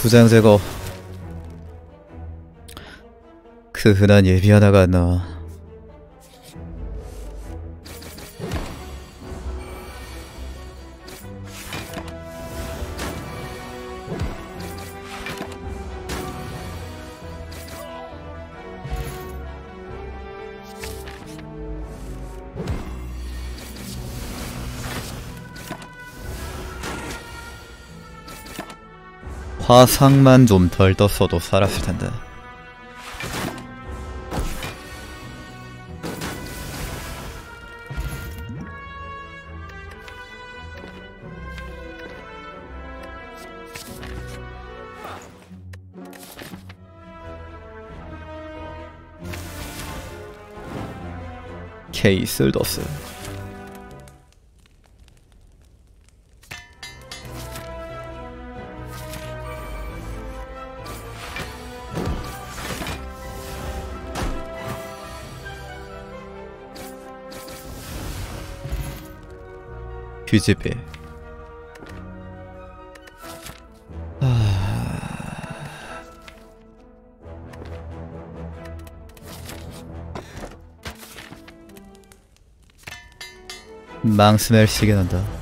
부장 제거 그 흔한 예비 하나가 안 나와 화상만 좀 덜 떴어도 살았을 텐데. 케이슬더스 규집애 망스멜 시게 난다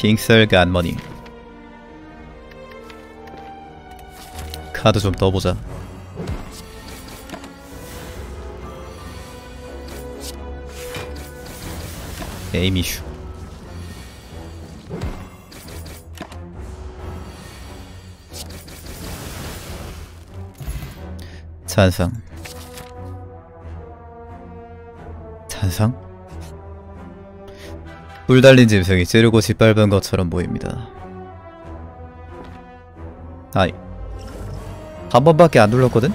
킹셀 간머니 카드 좀 떠보자. 에이미슈. 찬상. 찬상? 뿔 달린 짐승이 찌르고 짓밟은 것처럼 보입니다. 아이 한 번밖에 안 눌렀거든?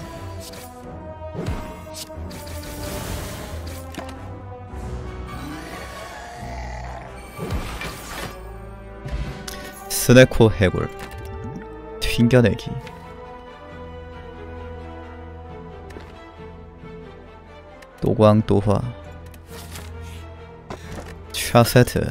스네코 해골 튕겨내기 또광 또화 샤세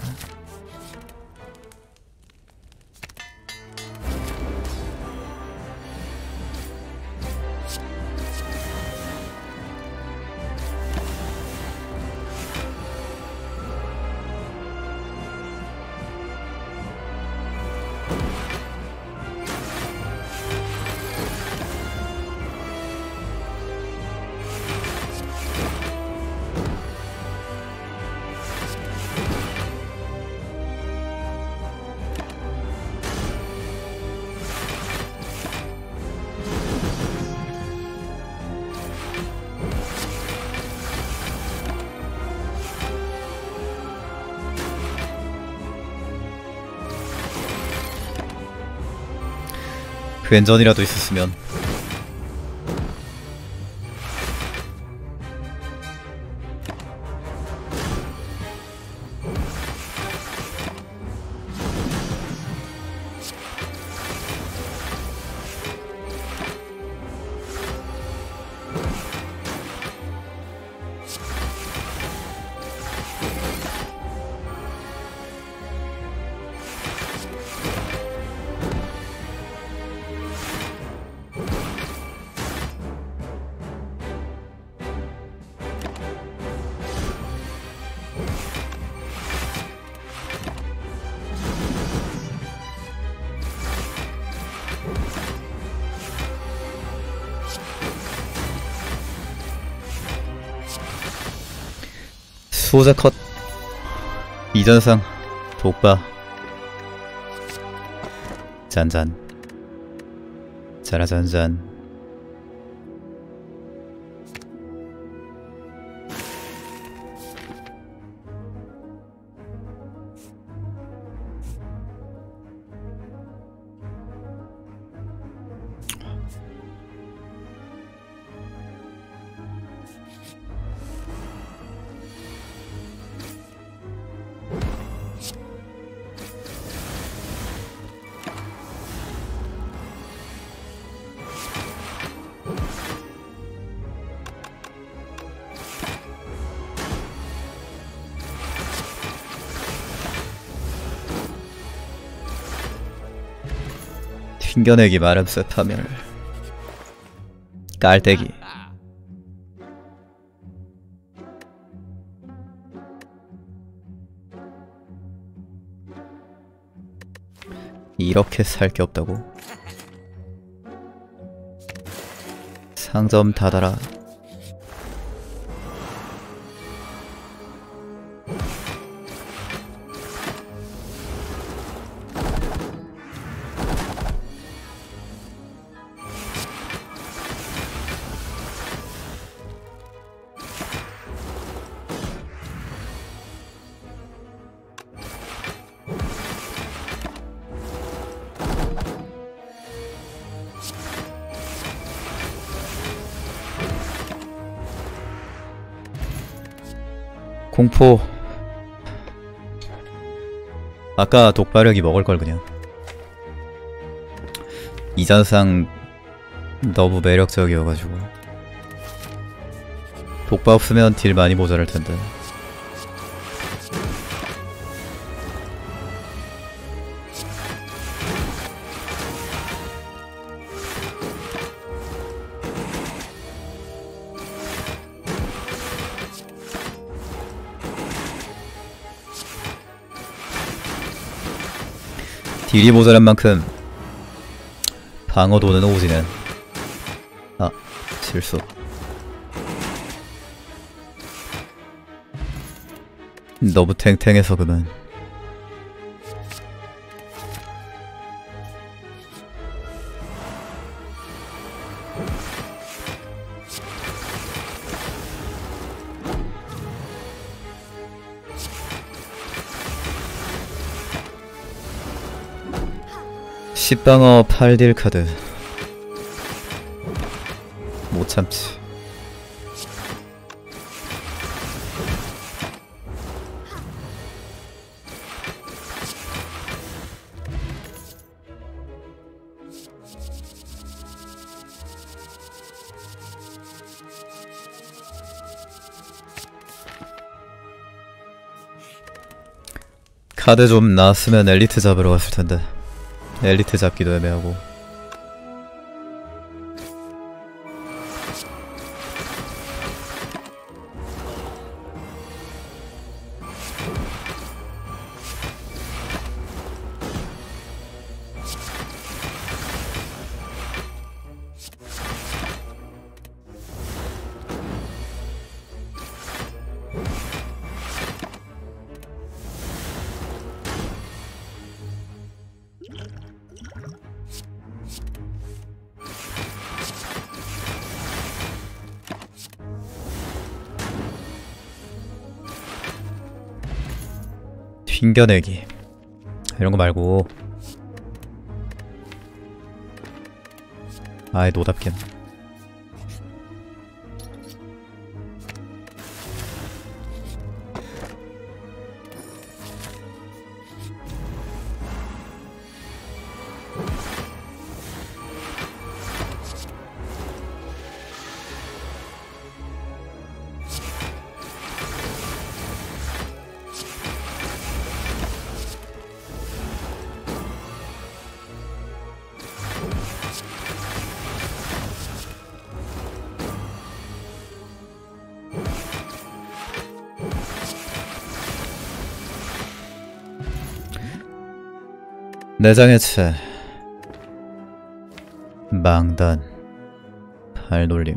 트 괜전이라도 있었으면 수호자 컷. 이전상 독바 잔잔 자라잔잔 튕겨내기 마름 세파멸 깔때기. 이렇게 살 게 없다고? 상점 닫아라 공포. 아까 독발력이 먹을 걸 그냥. 이전상 너무 매력적이어가지고. 독바 없으면 딜 많이 모자랄 텐데 딜이 모자란 만큼 방어도는 오지는 아 실수. 너무 탱탱해서 그만 십방어 8딜 카드. 못 참지. 카드 좀 나왔으면 엘리트 잡으러 갔을 텐데 엘리트 잡기도 애매하고 튕겨내기. 이런 거 말고. 아예 노답겐 내장해체 망단 발놀림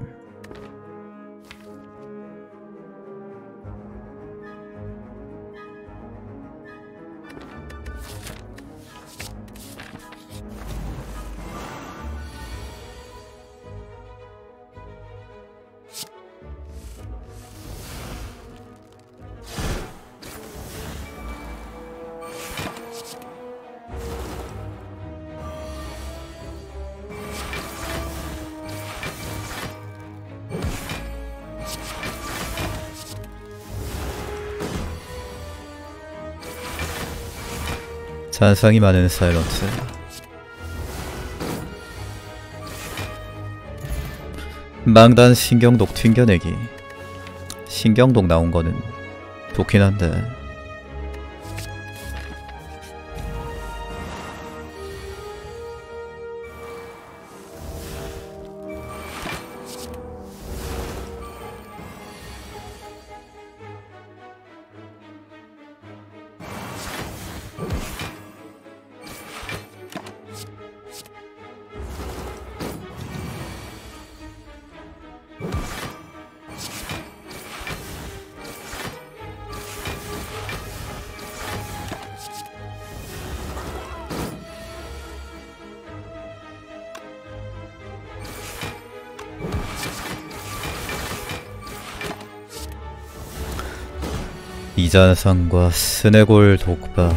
잔상이 많은 사일런트. 망단 신경독 튕겨내기. 신경독 나온 거는 좋긴 한데 이잔상과 스네골 독박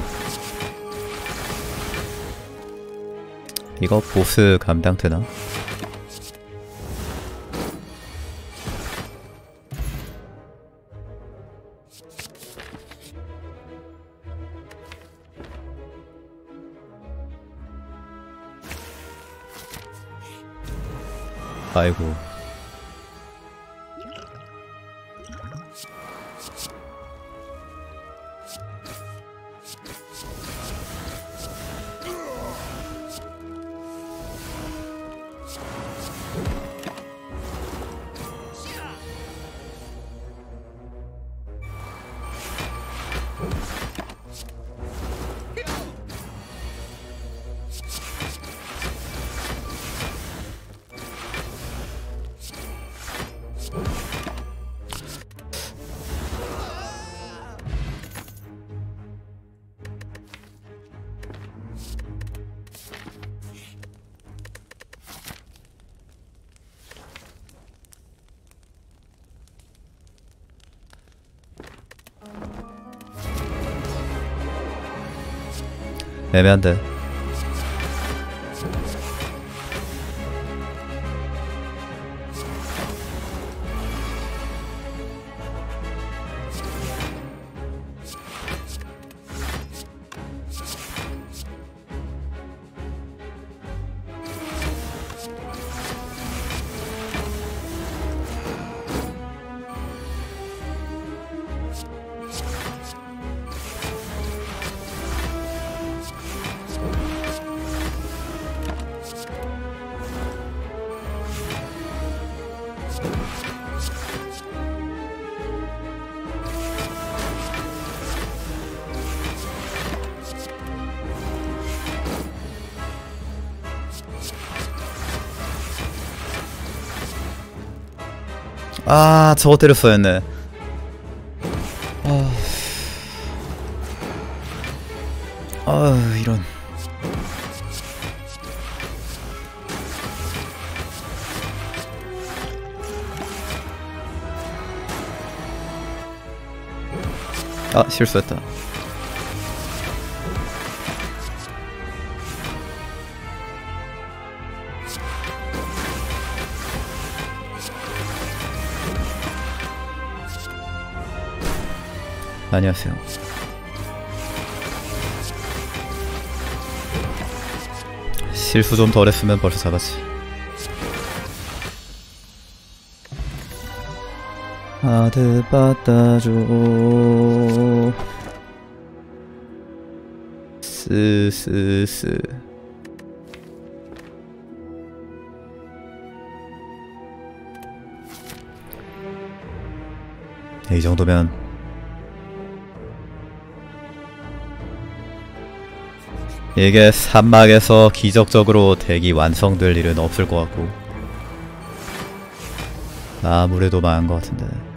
이거 보스 감당되나? 아이고 애매한데 아 저거 때렸어야 했네 아 실수했다. 안녕하세요. 실수 좀 덜 했으면 벌써 잡았지 아드 빠따줘. 스스스. 이 정도면 이게 산막에서 기적적으로 덱이 완성될 일은 없을 것 같고 아무래도 망한 것 같은데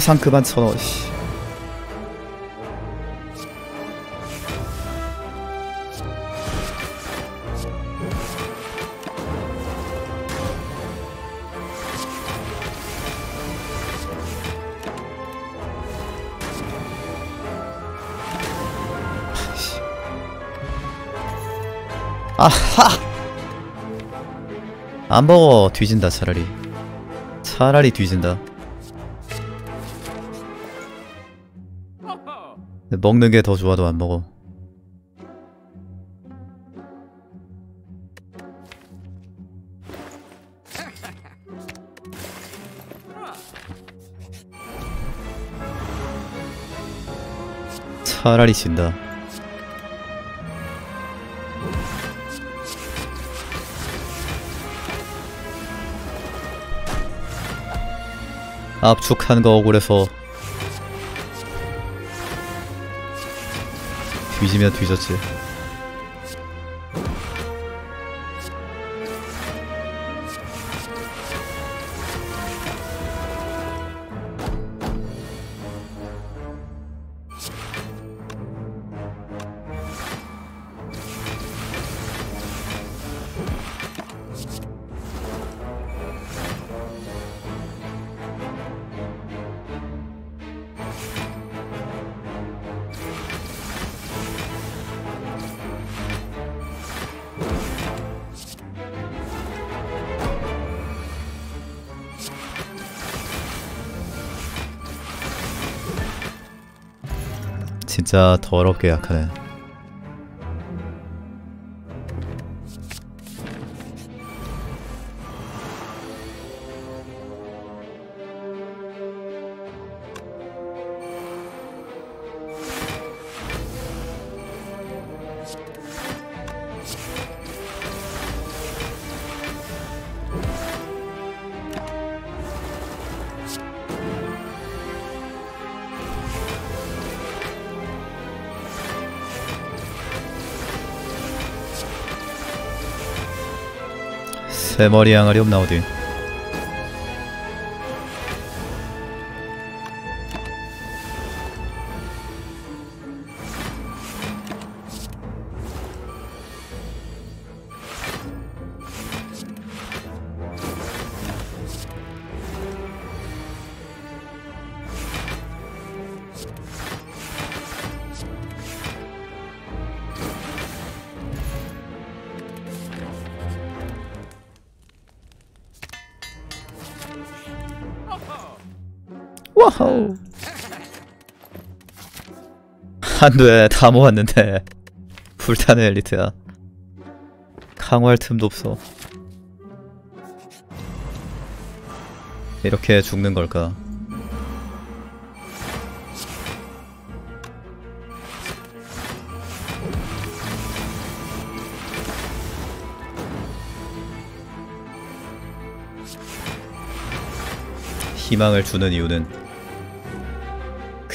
상 그만 쳐넣어 씨. 아하! 안 먹어 뒤진다 차라리 차라리 뒤진다 먹는 게 더 좋아도 안 먹어. 차라리 진다. 압축한 거 억울해서 뒤지면 뒤졌지 진짜 더럽게 약하네 새 머리 양아리 없나 어디 와우. 안 돼 다 모았는데 불타는 엘리트야. 강화할 틈도 없어. 이렇게 죽는 걸까? 희망을 주는 이유는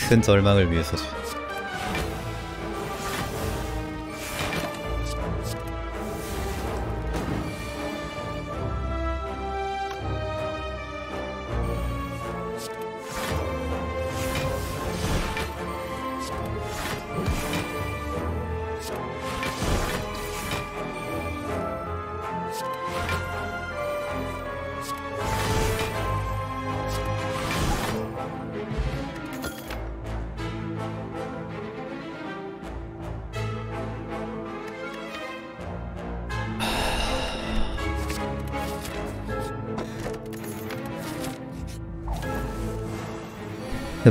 큰 절망을 위해서지.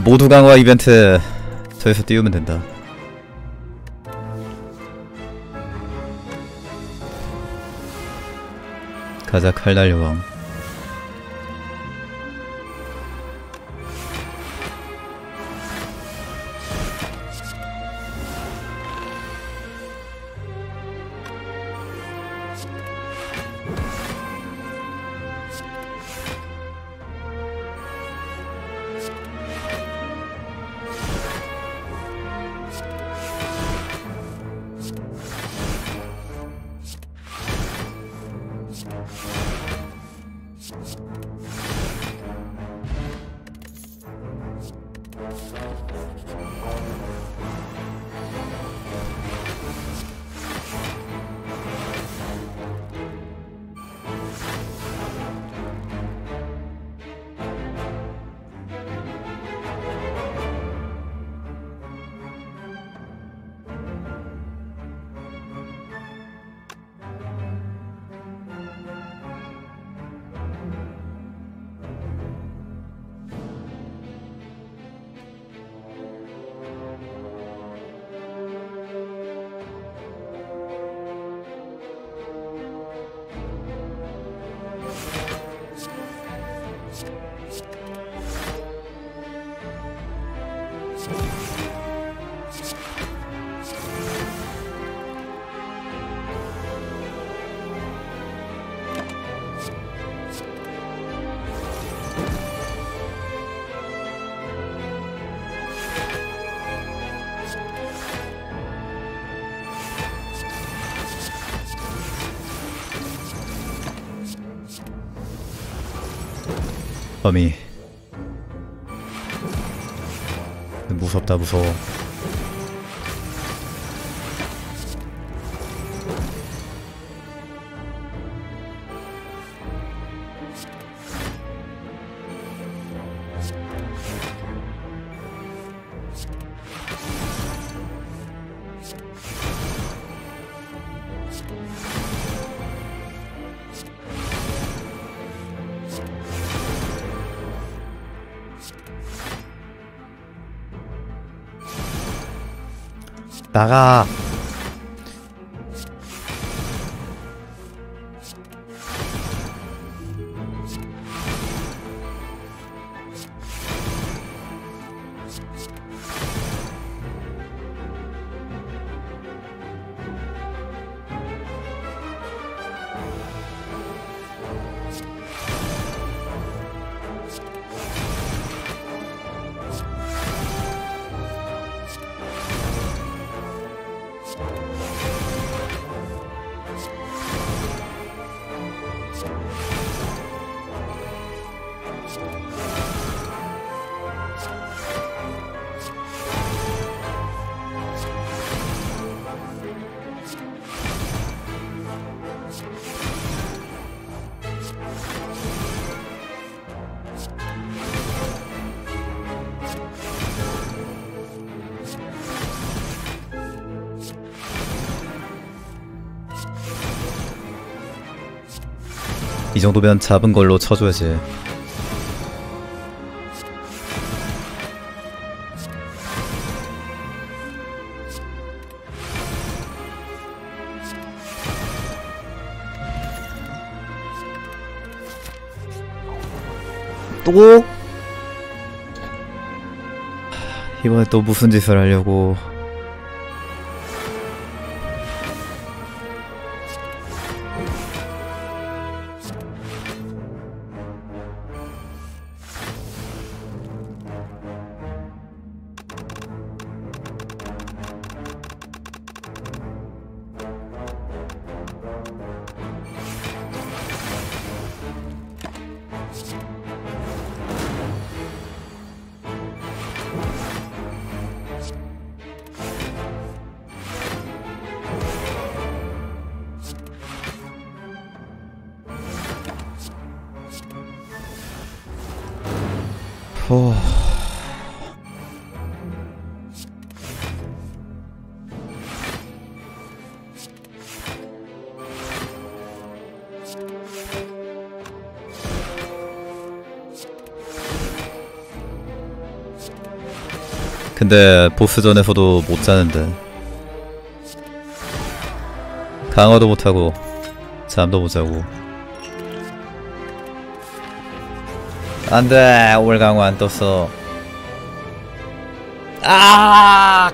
모두 강화 이벤트 저기서 띄우면 된다. 가자 칼날 여왕. you 어미 무섭다 무서워 나가 정도면 잡은 걸로 쳐줘야지 또? 이번에 또 무슨 짓을 하려고 근데 보스전에서도 못 자는데. 강화도 못하고 잠도 못 자고. 안돼! 올 강화 안 떴어. 아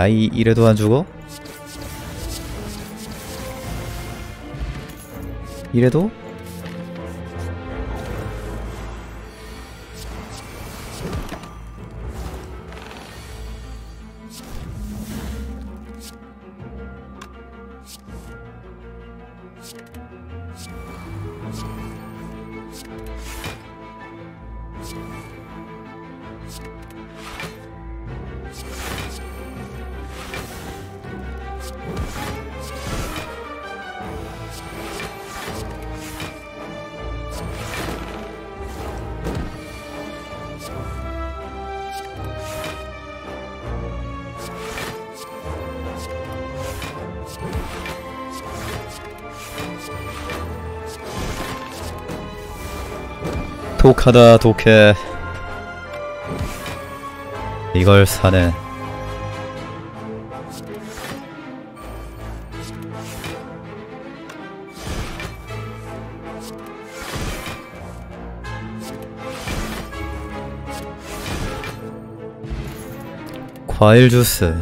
야이 이래도 안 죽어? 이래도? 독하다 독해. 이걸 사네. 과일 주스.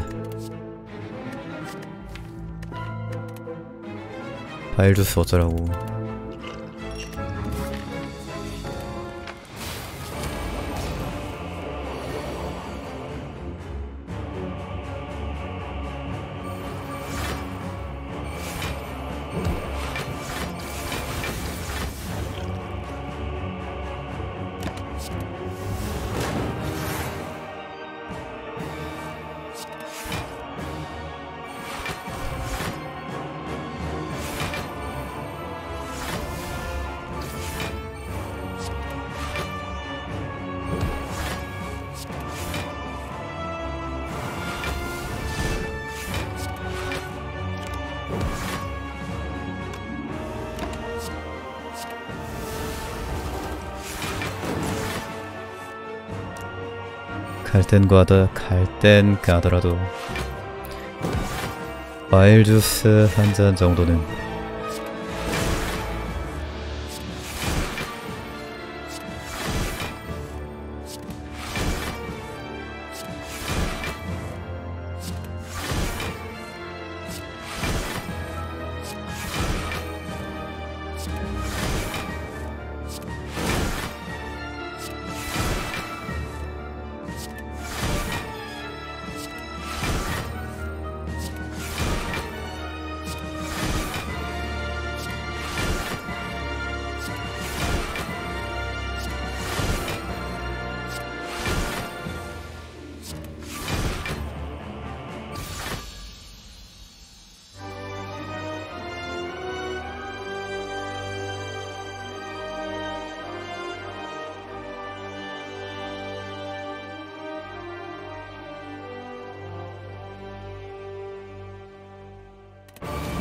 과일 주스 어쩌라고 갈 땐 가다 갈 땐 가더라도 과일 주스 한 잔 정도는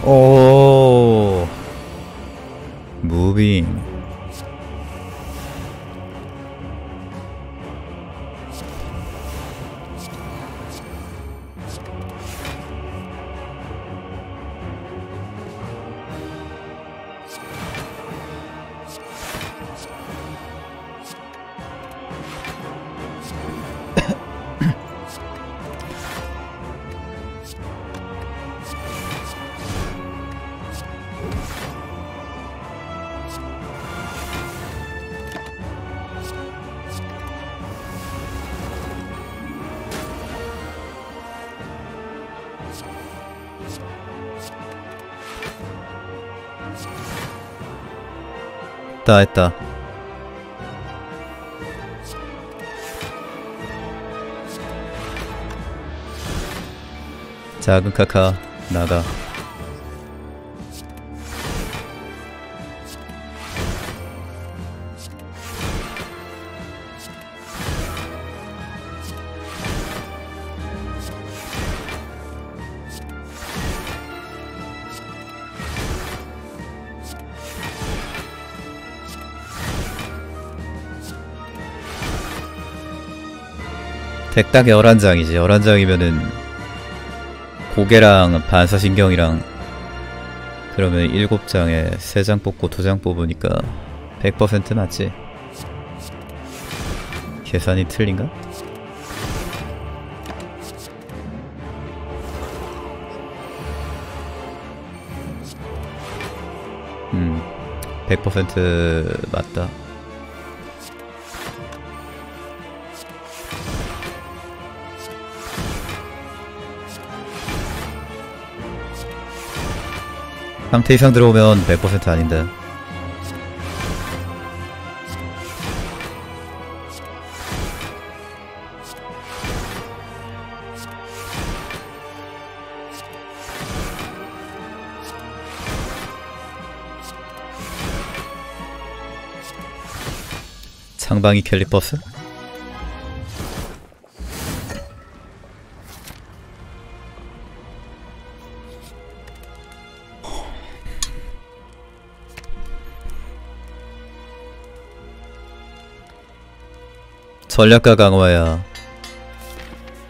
오 다 했다. 작은 카카 나가 덱딱 11장이지 11장이면은 고개랑 반사신경이랑 그러면 7장에 3장 뽑고 2장 뽑으니까 100% 맞지? 계산이 틀린가? 음, 100% 맞다. 상태 이상 들어오면 100% 아닌데. 창방이 캘리버스? 전략가 강화야.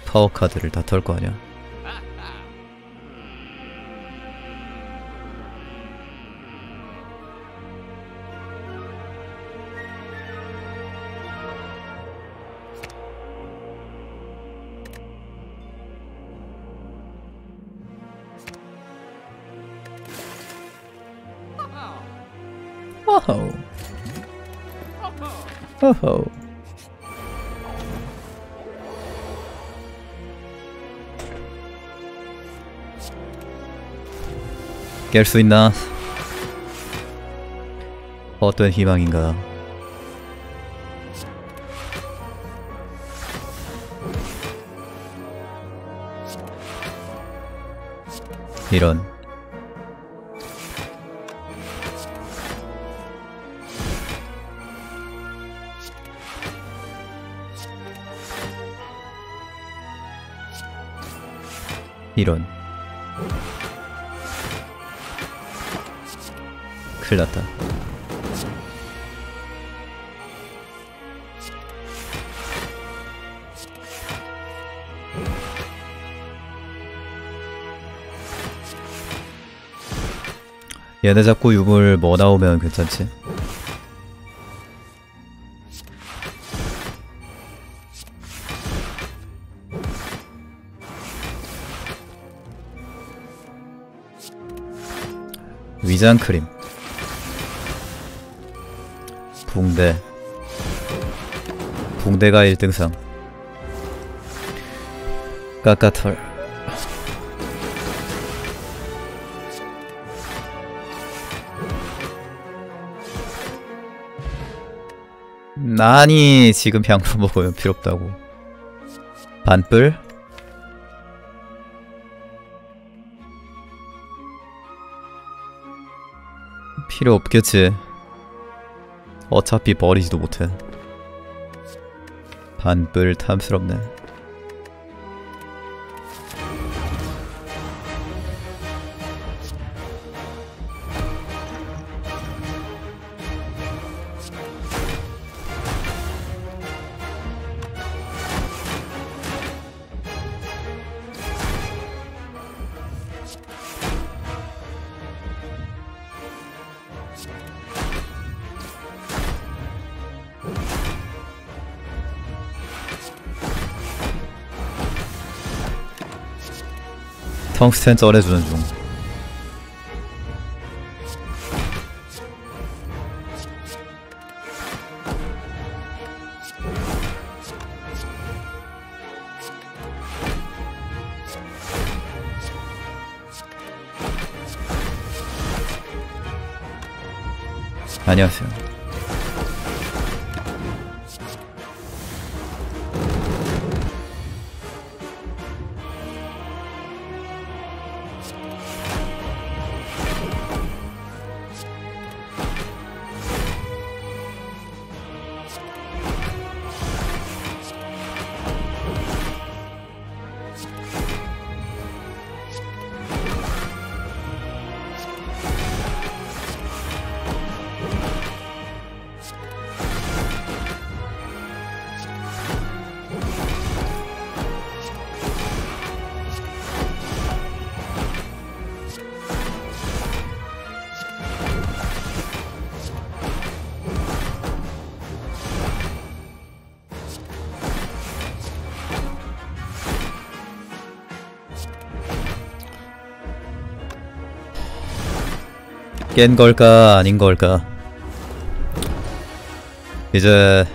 파워카드를 다 털 거 아냐 와우. 깰 수 있나? 어떤 희망인가? 이런 이런 큰일 났다 얘네 잡고 유물 뭐 나오면 괜찮지? 위장 크림 붕대. 붕대가 1등상 까까털. 아니 지금 향로 먹으면 필요 없다고. 반뿔? 필요 없겠지 어차피 버리지도 못해. 반뿔 탐스럽네 텅스텐 썰해주는 중. 안녕하세요 깬 걸까 아닌 걸까? 이제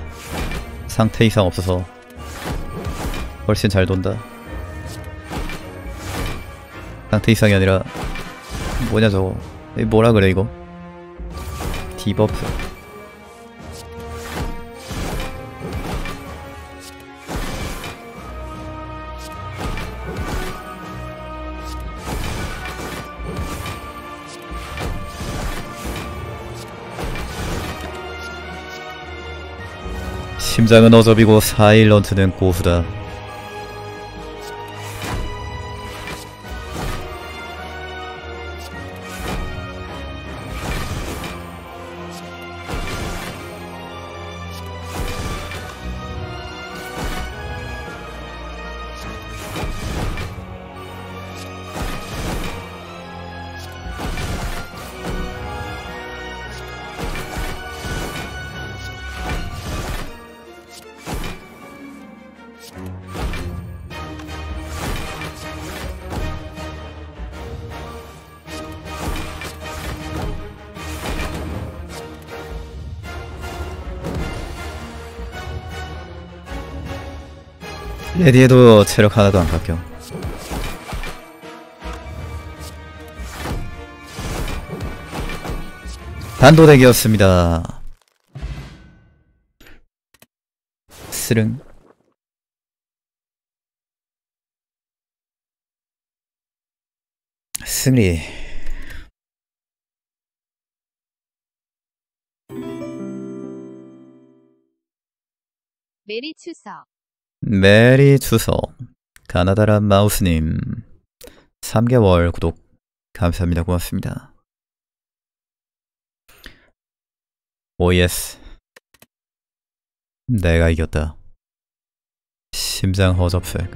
상태 이상 없어서 훨씬 잘 돈다. 상태 이상이 아니라 뭐냐 저거? 이 뭐라 그래 이거? debuff 심장은 어접이고 사일런트는 고수다. 레디에도 체력 하나도 안 깎여 단도대기였습니다. 스릉. 승리. Merry 추석. Merry 추석 가나다라 마우스님. 3개월 구독 감사합니다. 고맙습니다. Oh yes. 내가 이겼다. 심장 허접색